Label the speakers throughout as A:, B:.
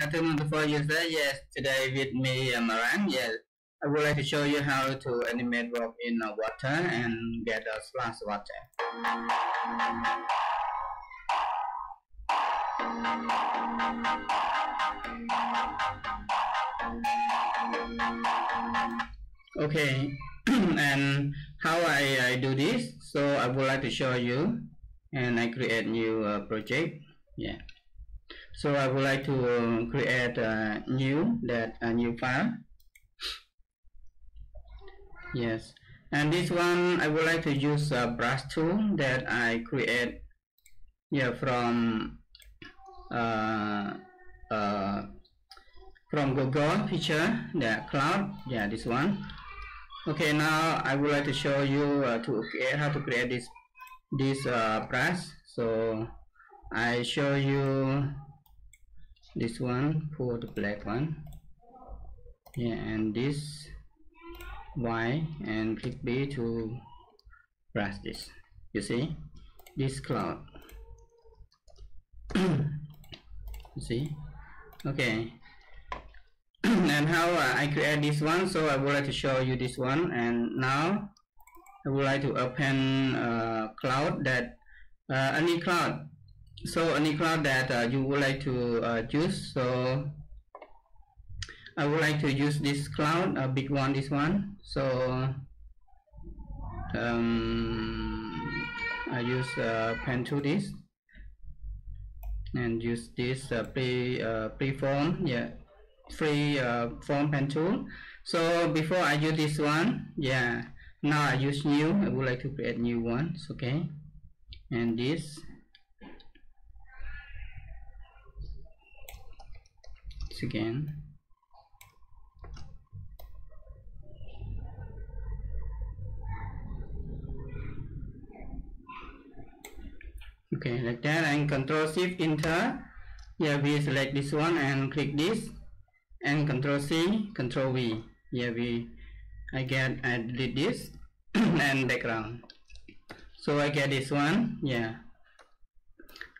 A: Cartoon for user. Yes, today with me, Maran. Yes, I would like to show you how to animate rock in uh, water and get a splash water. Okay, and how I, I do this? So I would like to show you, and I create new uh, project. Yeah so I would like to uh, create a new that a new file. Yes. And this one I would like to use a brush tool that I create yeah from uh, uh, from Google picture the cloud. Yeah this one. Okay now I would like to show you uh, to create how to create this this uh, brush. So I show you this one for the black one. Yeah and this Y and click B to brush this. You see? This cloud. You see? Okay. And how uh, I create this one? So I would like to show you this one. And now I would like to open a cloud that uh, any cloud so any cloud that uh, you would like to uh, use so I would like to use this cloud a big one this one. So um, I use uh, pen to this and use this uh, pre uh, preform yeah free uh, form pen tool. So before I use this one yeah now I use new I would like to create new ones okay. And this again. Okay like that and control shift enter. Here we select this one and click this. And control C control V. Here we I get I delete this. And background. So I get this one yeah.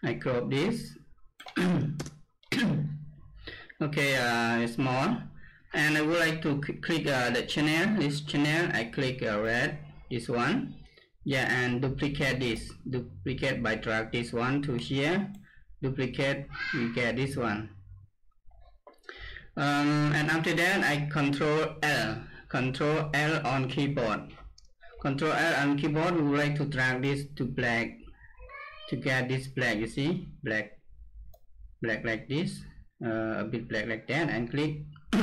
A: I crop this okay uh, small and I would like to click uh, the channel. This channel I click uh, red this one. Yeah and duplicate this. Duplicate by drag this one to here. Duplicate we get this one. Um, and after that I control L. Control L on keyboard. Control L on keyboard we would like to drag this to black to get this black you see? Black black like this uh, a bit black like that and click.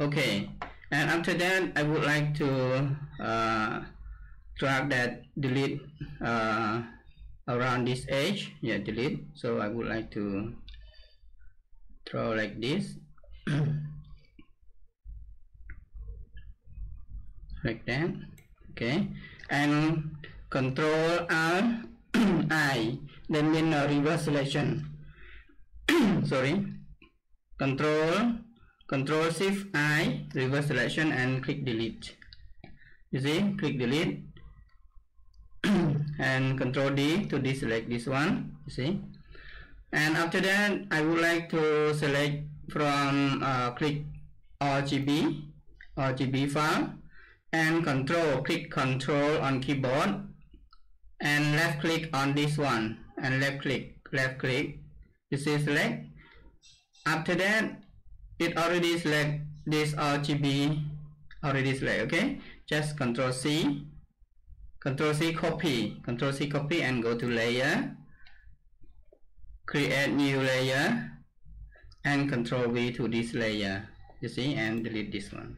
A: Okay. And after that I would like to uh, drag that delete uh, around this edge. Yeah delete. So I would like to draw like this. Like that. Okay. And control R I. Then mean uh, reverse selection sorry. Control control shift I reverse selection and click delete. You see click delete. And control D to deselect this one. You see. And after that I would like to select from uh, click RGB RGB file. And control click control on keyboard. And left click on this one. And left click left click you see select. After that it already select this RGB already select okay? Just control C. Control C copy. Control C copy and go to layer. Create new layer and control V to this layer you see and delete this one.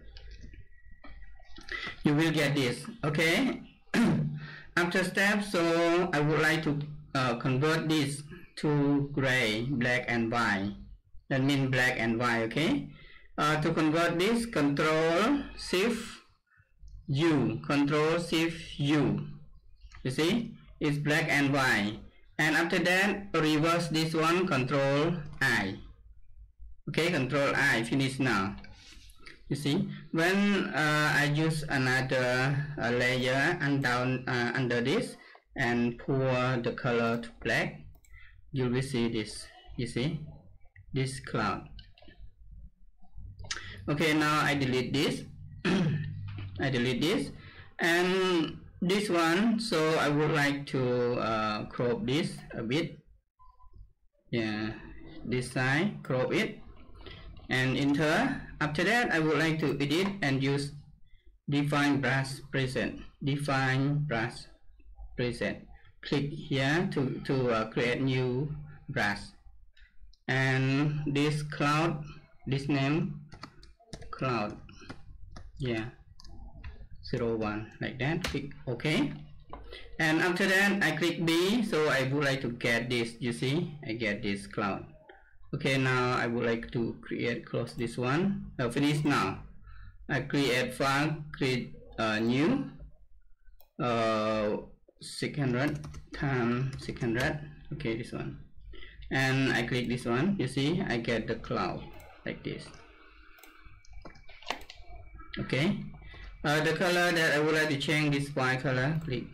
A: You will get this okay? After step so I would like to uh, convert this to gray black and white. That means black and white okay? Uh, to convert this control shift u control shift u. You see it's black and white. And after that reverse this one control i. Okay control i finish now. You see when uh, I use another uh, layer and down uh, under this and pour the color to black you will see this you see? This cloud. Okay now I delete this. I delete this. And this one so I would like to uh, crop this a bit. Yeah this side crop it. And enter. After that I would like to edit and use define brush preset define brush preset click here to to uh, create new brush. And this cloud this name cloud. Yeah. Zero one like that click ok. And after that I click B so I would like to get this you see I get this cloud. Okay now I would like to create close this one. Uh, finish now. I create file create uh, new uh, 600 times 600 okay this one. And I click this one. You see I get the cloud like this. Okay. Uh, the color that I would like to change this white color. Click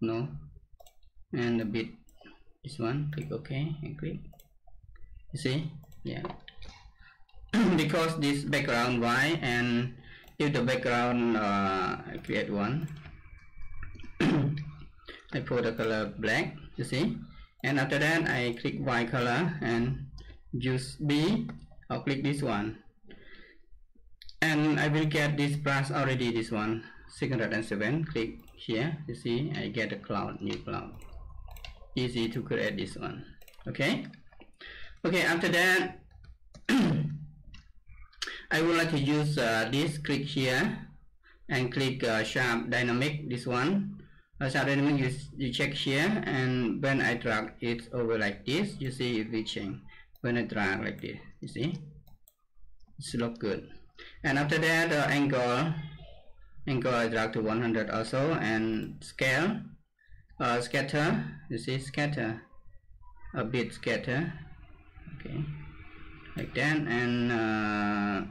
A: no. And a bit this one. Click ok and click. You see? Yeah. Because this background white and if the background uh, I create one I put the color black you see. And after that I click white color and use B. I'll click this one. And I will get this brush already this one. 607 click here you see I get a cloud new cloud. Easy to create this one. Okay? Okay after that I would like to use uh, this click here and click uh, shape dynamic this one dynamic you, you check here and when I drag it over like this you see it change when I drag like this you see? It's look good. And after that uh, angle angle I drag to 100 also and scale uh, scatter you see scatter. A bit scatter. Okay. Like that and uh,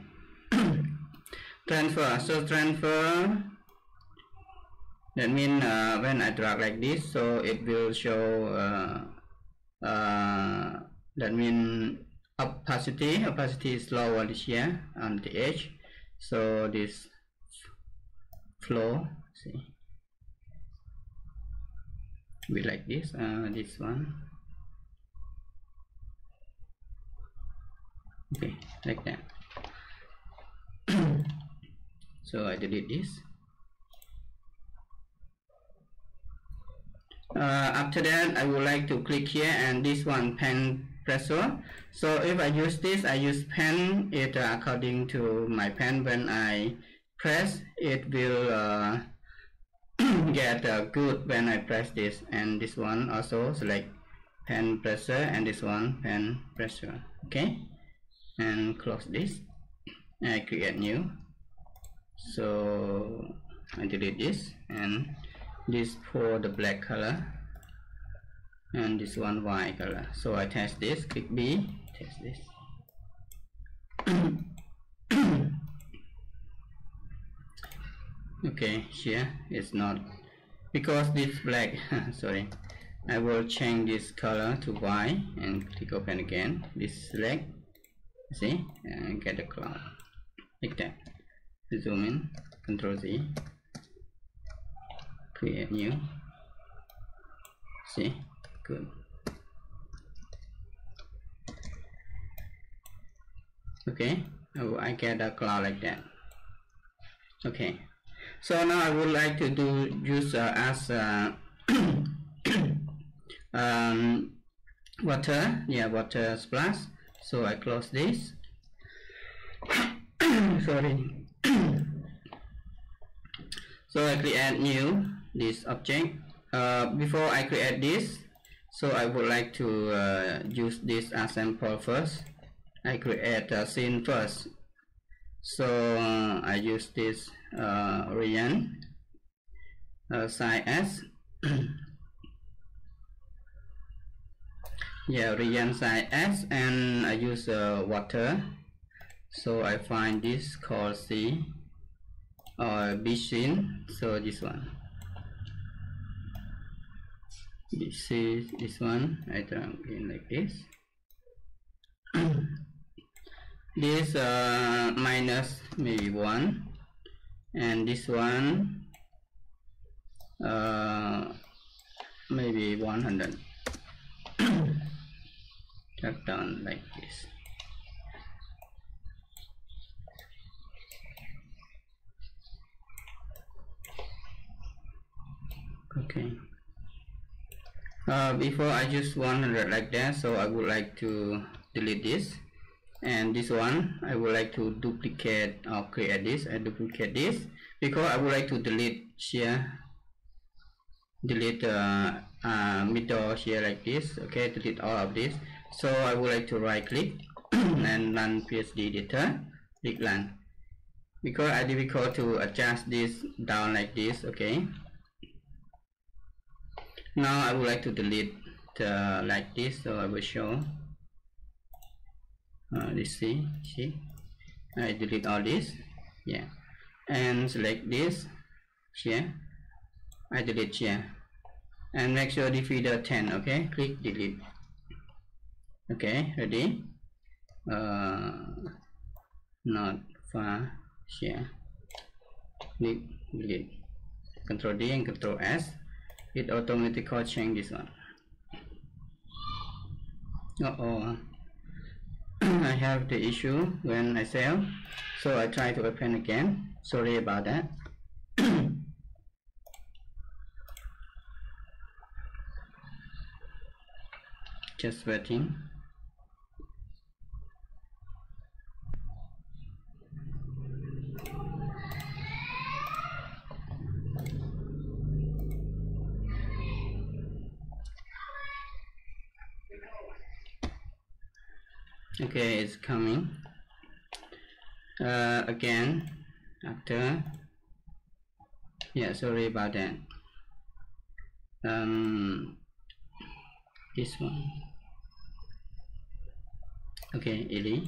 A: transfer. So transfer that means uh, when I drag like this so it will show uh, uh, that means opacity opacity is lower here on the edge. So this flow see. Be like this uh, this one. Okay like that. So I delete this uh, after that I would like to click here and this one pen pressure. So if I use this I use pen it uh, according to my pen when I press it will uh, get uh, good when I press this. And this one also select pen pressure and this one pen pressure okay? And close this. And I create new. So I delete this and this for the black color and this one white color. So I test this click B test this. Okay here it's not because this black sorry. I will change this color to white and click open again. This select see and get the cloud. Like that. Zoom in control Z create new. See? Good. Okay. Oh, I get a cloud like that. Okay. So now I would like to do use uh, as uh, um, water. Yeah water splash. So I close this. Sorry. So I create new this object. Uh, before I create this so I would like to uh, use this as sample first. I create a scene first. So uh, I use this uh, region uh, size S. Yeah region size S and I use uh, water. So I find this called C or B scene. So this one this is this one I turn in like this. This uh, minus maybe 1 and this one uh, maybe 100 cut down like this. Okay uh, before I just 100 like that so I would like to delete this. And this one I would like to duplicate or create this I duplicate this. Because I would like to delete here. Delete uh, uh, middle here like this okay delete all of this. So I would like to right click and run PSD editor click run. Because I difficult to adjust this down like this okay now I would like to delete uh, like this so I will show. Uh, let's see see. I delete all this yeah. And select this here. I delete here. And make sure the feather 10 okay? Click delete. Okay ready? Uh, not far share click delete. Control D and control S it automatically change this one uh oh I have the issue when I sell so I try to open again. Sorry about that. Just waiting okay it's coming. Uh, again after. Yeah sorry about that. Um this one. Okay Eli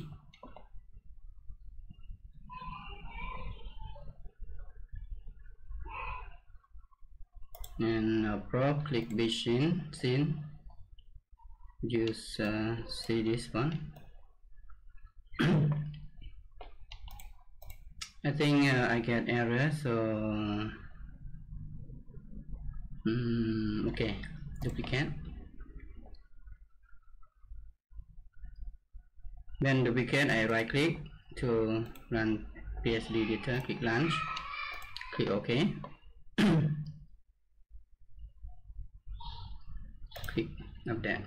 A: and uh, pro click vision scene. Use uh, see this one I think uh, I get error so um, okay duplicate. Then duplicate I right click to run PSD editor click launch click OK. Click update.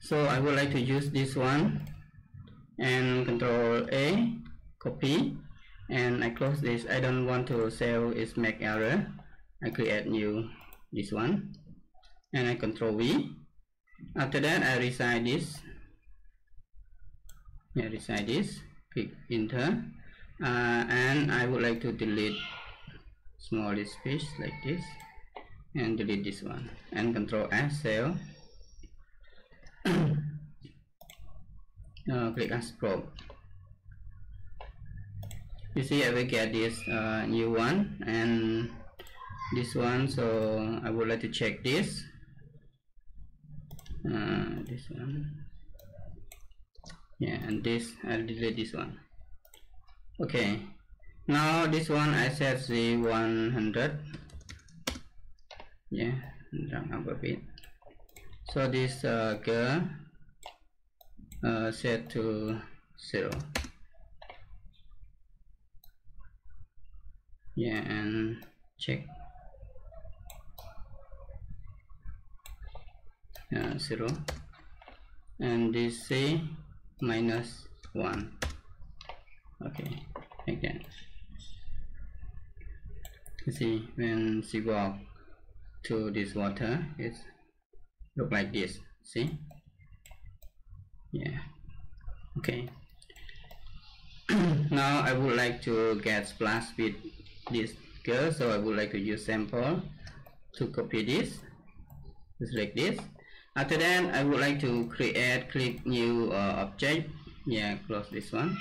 A: So I would like to use this one and control A copy and I close this. I don't want to save its make error. I create new this one and I control V. After that I resize this. Yeah, resize this. Click enter. Uh, and I would like to delete small space like this and delete this one. And control S cell uh, click as probe you see I will get this uh, new one and this one so I would like to check this. Uh, this one. Yeah and this I'll delete this one. Okay. Now this one I set the 100 yeah down up a bit. So this uh, girl uh, set to 0 yeah and check. Uh, 0 and this say minus 1 okay again you see when she walk to this water it look like this. See? Yeah. Okay. Now I would like to get splash with this girl so I would like to use sample to copy this. Just like this. After that I would like to create click new uh, object. Yeah close this one.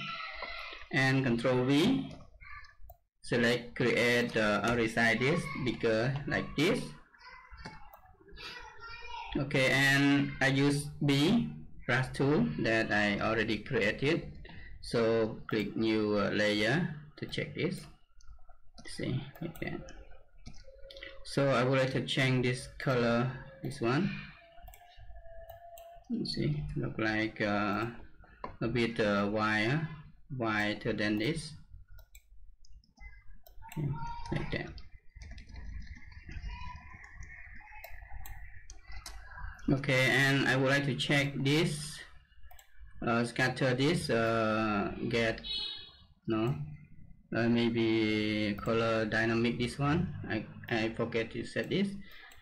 A: And control V. Select create uh, resize this bigger like this. Okay and I use B brush tool that I already created. So click new uh, layer to check this see like that so I would like to change this color this one. You see look like uh, a bit uh, wire whiter than this. Okay, like that. Okay and I would like to check this uh, scatter this uh, get no uh, maybe color dynamic this one. I, I forget to set this.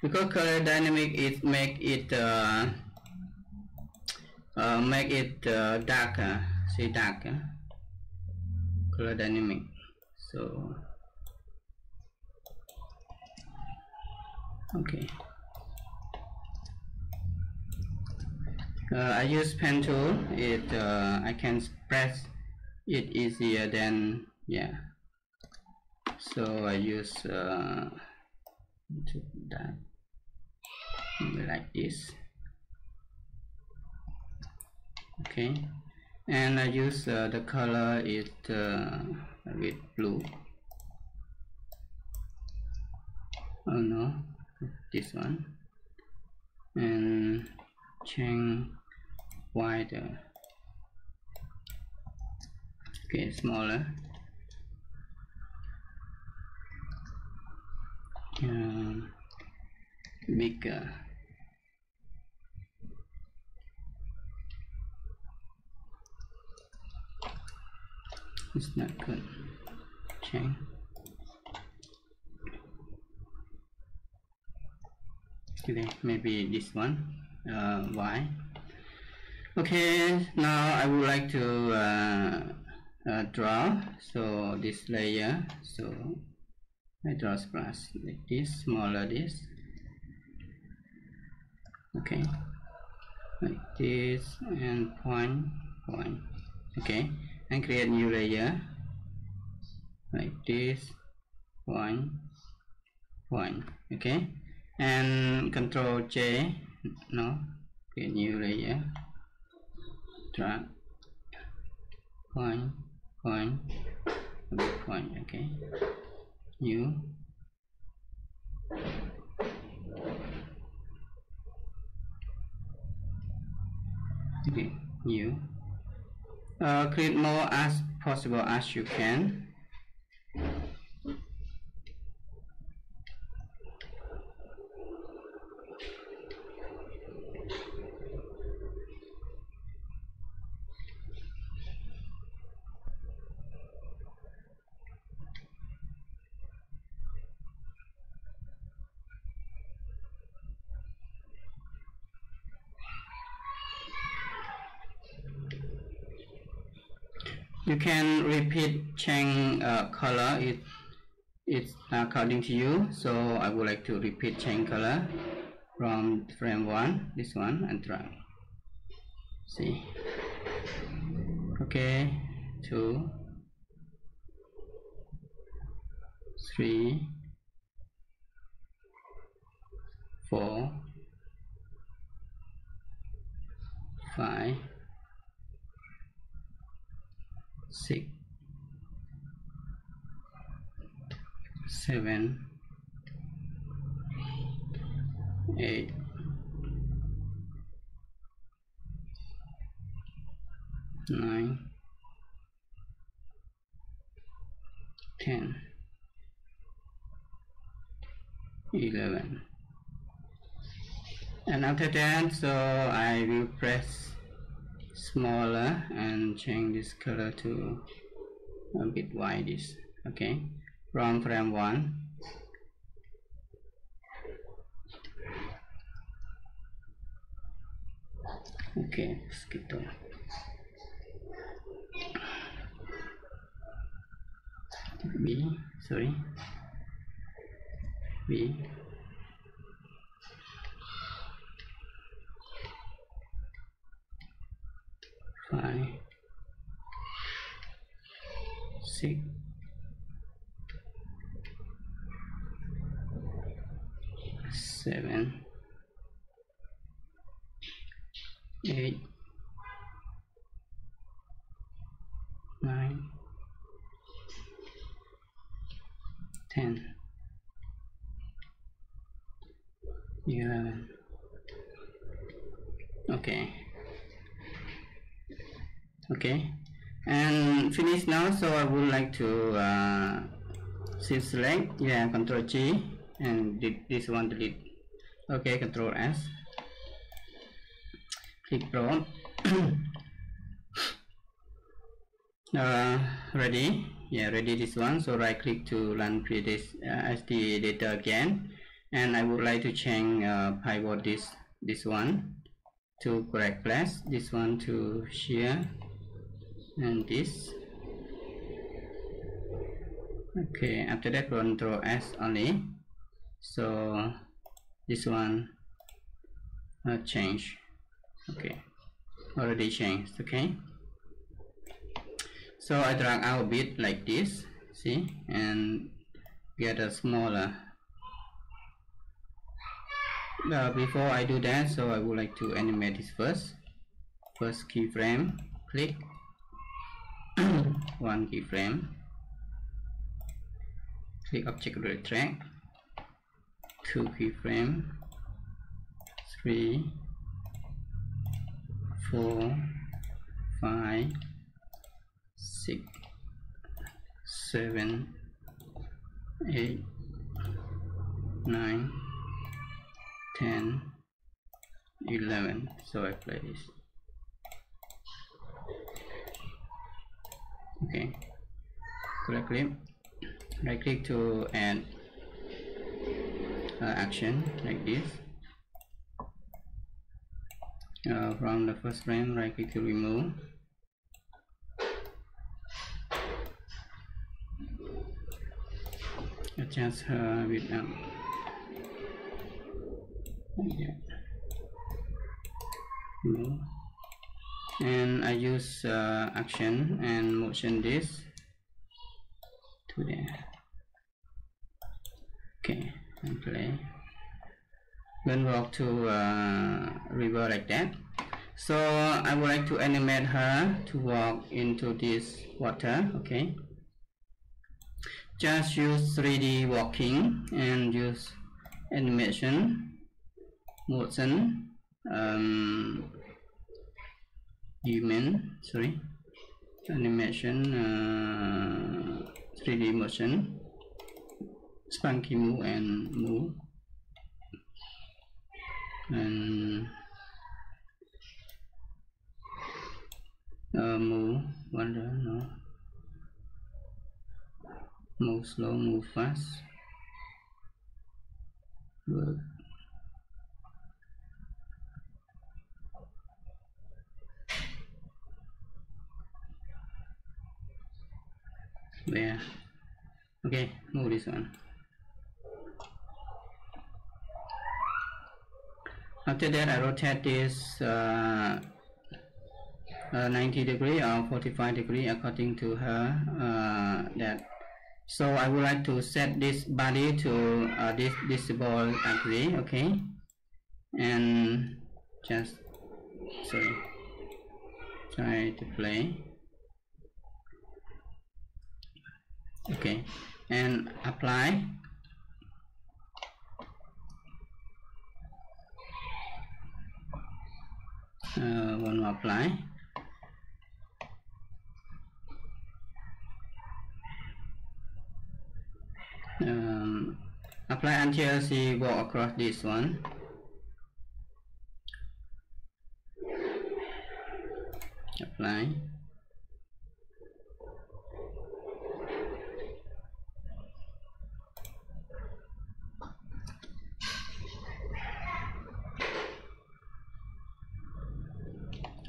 A: Because color dynamic it make it uh, uh, make it uh, darker. See darker. Color dynamic. So okay. Uh, I use pen tool. It uh, I can press it easier than yeah. So I use uh, that like this. Okay. And I use uh, the color is uh, with blue. Oh no. This one. And change wider. Okay smaller um, bigger it's not good. Change okay maybe this one. Uh, why? Okay now I would like to uh, uh, draw. So this layer. So I draw brush like this smaller this. Okay. Like this and point point. Okay. And create new layer. Like this point point. Okay. And control J. No. Create new layer. Drag. Point point. Point. Okay new okay new uh, create more as possible as you can you can repeat change uh, color. It it's according to you so I would like to repeat change color from frame 1 this one and try. See. Okay. Two. Three. Four. Five six, seven, eight, nine, ten, eleven. And after that, so I will press smaller and change this color to a bit whitish okay? From frame 1 okay skip to B sorry. B five, six, seven, eight, 10 11 okay okay and finish now so I would like to uh, shift select yeah control G and this one delete. Okay control S. Click prompt. Uh, ready? Yeah ready this one. So right click to run create this uh, SD data again. And I would like to change uh, pivot this this one to correct place this one to share. And this okay after that control s only. So this one uh, change. Okay already changed okay? So I drag out a bit like this see? And get a smaller. Uh, before I do that so I would like to animate this first. First keyframe click. One keyframe click object track. Two keyframe three. Four. Five. Six. Seven. Eight. Nine. 10 11 so I play this. Okay. Correct click right click to add uh, action like this. Uh, from the first frame right click to remove. Adjust her with um, and I use uh, action and motion this to there okay and play. Then walk to uh, river like that. So I would like to animate her to walk into this water okay? Just use 3d walking and use animation motion um, human sorry animation uh, 3d motion spunky move and move and uh, move wonder no. Move slow move fast. Work there okay move this one after that I rotate this uh, uh, 90 degree or 45 degree according to her uh, that. So I would like to set this body to uh, this visible degree okay? And just sorry try to play. Okay. And apply uh, one more apply. Um, apply until she walk across this one. Apply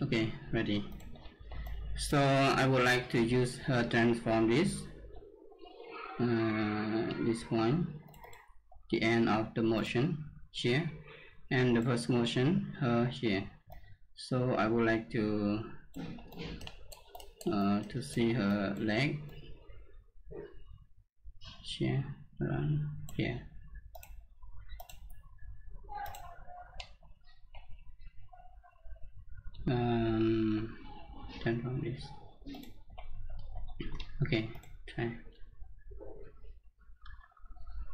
A: okay ready. So I would like to use her transform this. Uh, this point the end of the motion here. And the first motion her here. So I would like to uh, to see her leg. Here around here um, turn from this okay try.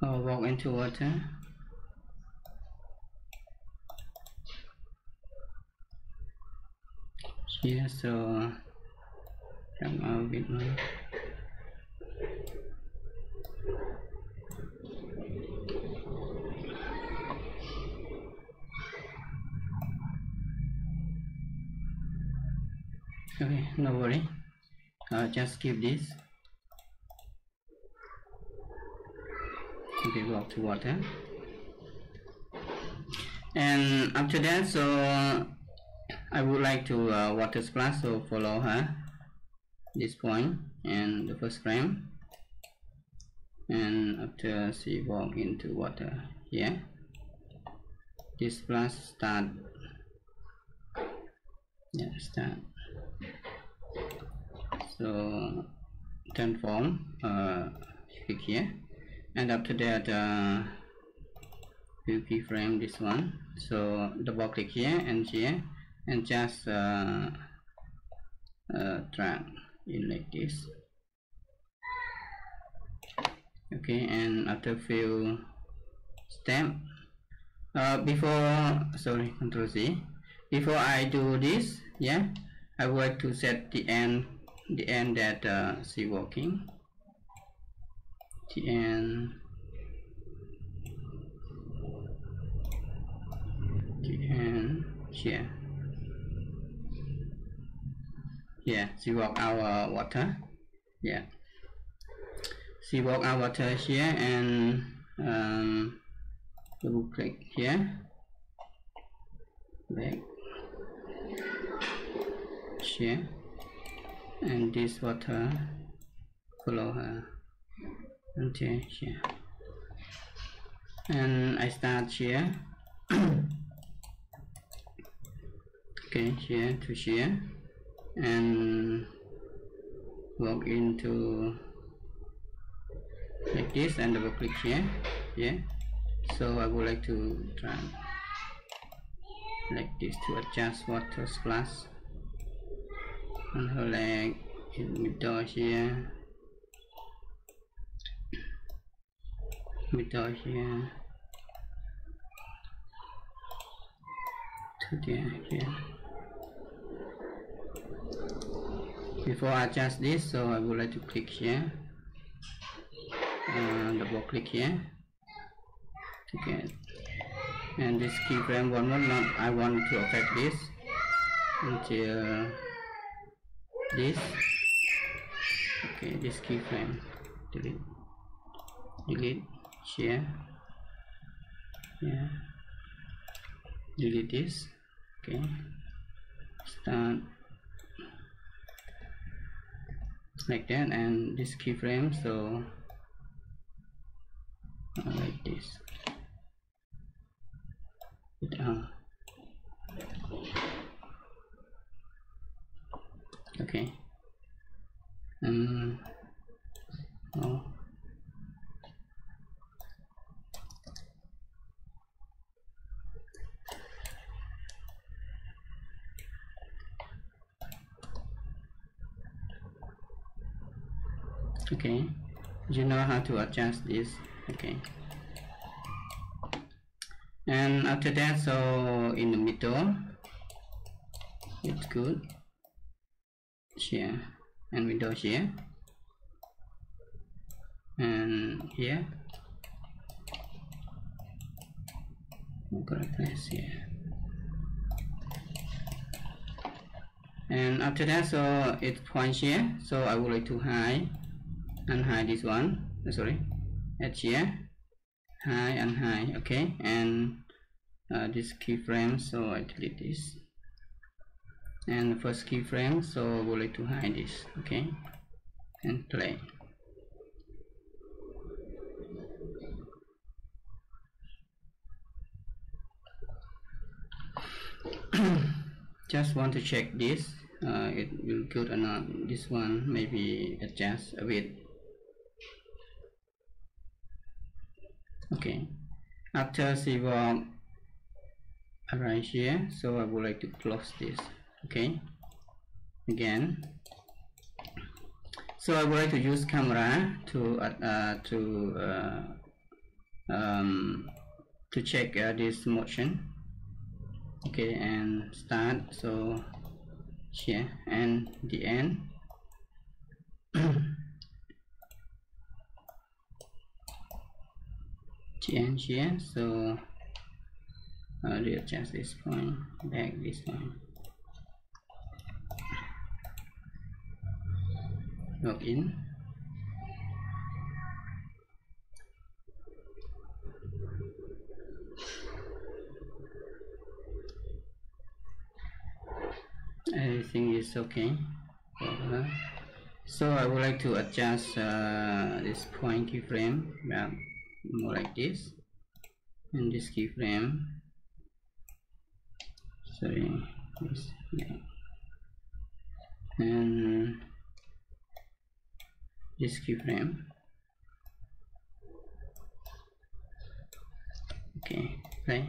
A: Uh, walk into water here so come out with my okay no worry. Uh, just keep this. Okay go up to water. And after that so I would like to uh, water splash so follow her this point and the first frame. And after she walk into water here this splash start. Yeah start so transform uh, click here. And after that uh, you keyframe this one. So double click here and here. And just uh, uh, drag in like this. Okay and after few step uh, before sorry control Z before I do this yeah I would like to set the end the end that uh, see working. The end. The end. Here. Yeah she walk our water. Yeah. She walk our water here and um, double click here. Back here and this water follow her until here and I start here okay here to here and log into like this and double click here yeah. So I would like to try like this to adjust water splash middle here middle here to there here before I adjust this so I would like to click here. And double click here. Get and this keyframe one more. Not I want to affect this until this. Okay this keyframe. Delete. Delete. Share. Yeah. Delete this. Okay. Start. Like that and this keyframe so uh, like this. Down okay. Um oh okay. You know how to adjust this? Okay. And after that so in the middle it's good here and middle here and here I'm gonna place here and after that so it points here so I would like to hide and hide this one. Uh, sorry. At here high and high okay. And uh, this keyframe so I delete this and the first keyframe so I would like to hide this okay? And play. Just want to check this. Uh, it will good or not. This one maybe adjust a bit. Okay. After Siva right here so I would like to close this okay. Again. So I would like to use camera to uh, uh, to uh, um, to check uh, this motion. Okay and start. So here and the end. Change here. So uh, readjust this point back this point log in. Everything is okay. So I would like to adjust uh, this point keyframe yeah, more like this. And this keyframe. Sorry this yeah. and this keyframe okay play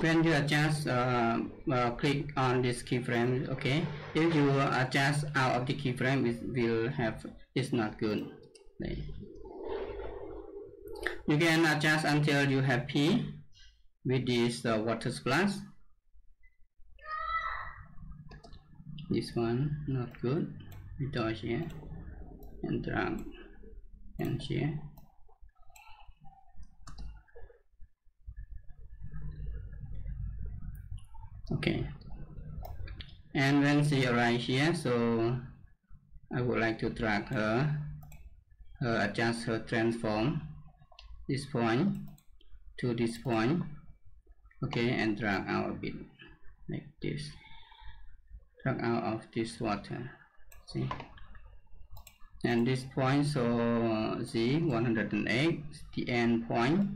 A: when you adjust uh, uh, click on this keyframe okay? If you adjust out of the keyframe it will have it's not good you can adjust until you happy with this uh, water splash this one not good. Without here and drag and here. Okay. And when she arrives here so I would like to drag her, her adjust her transform this point to this point okay and drag out a bit like this. Drag out of this water see? And this point so uh, z 108 the end point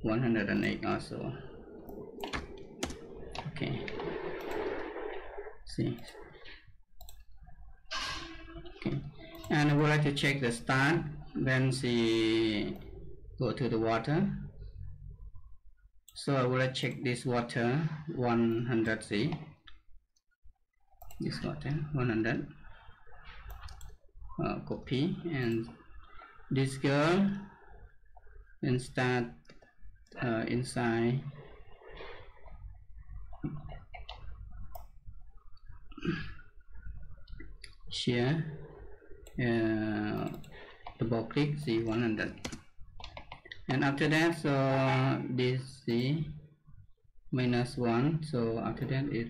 A: 108 also. Okay. See? Okay. And I would like to check the start then she go to the water. So I will check this water 100 C. This water 100 uh, copy. And this girl and start uh, inside. Share uh, double click z 100 and after that so this z minus 1 so after that it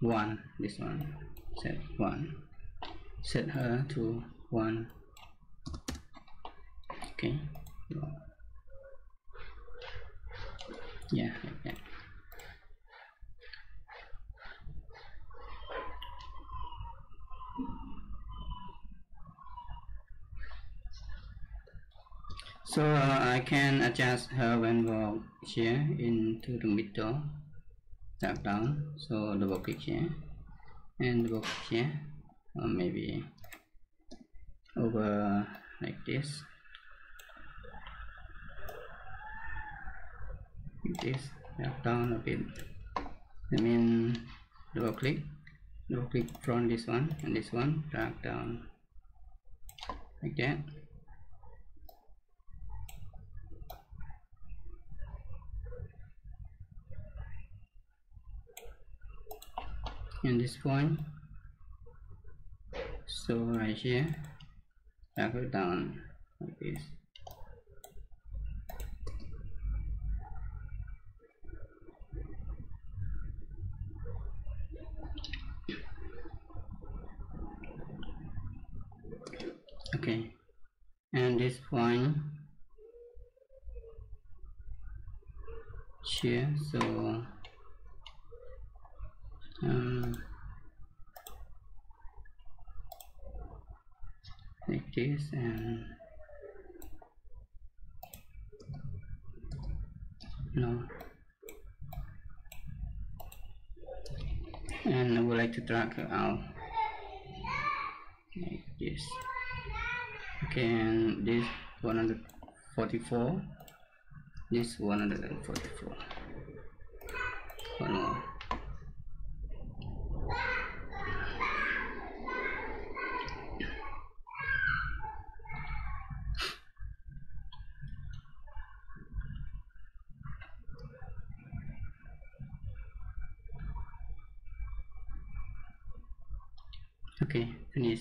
A: 1 this one set 1 set her to 1 okay. Yeah so uh, I can adjust her when here into the middle tap down. So double click here and double click here. Or maybe over like this. This tap down a bit. I mean double click. Double click from this one and this one drag down. Like that in this point. So right here drag it down like this. Okay. And this point here so um, like this and no. And I would like to drag her out. Like this. Okay and this 144 this 144 one more okay finish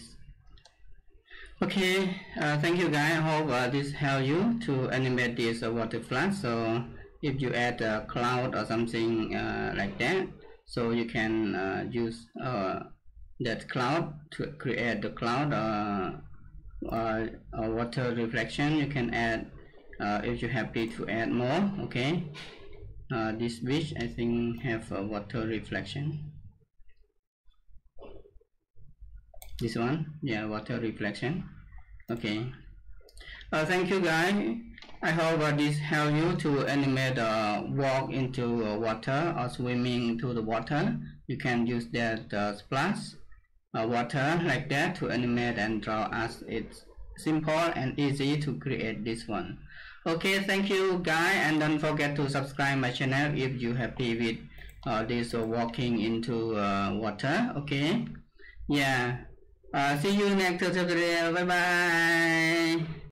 A: okay uh, thank you guys. I hope uh, this help you to animate this uh, water flood. So if you add a cloud or something uh, like that so you can uh, use uh, that cloud to create the cloud uh, water reflection. You can add if you happy to add more okay? This beach I think have a water reflection this one? Yeah water reflection. Okay. Uh, thank you guys I hope uh, this help you to animate uh, walk into uh, water or swimming into the water. You can use that uh, splash uh, water like that to animate and draw as it's simple and easy to create this one. Okay thank you guys and don't forget to subscribe my channel if you happy with uh, this uh, walking into uh, water. Okay? Yeah Uh, see you next tutorial bye bye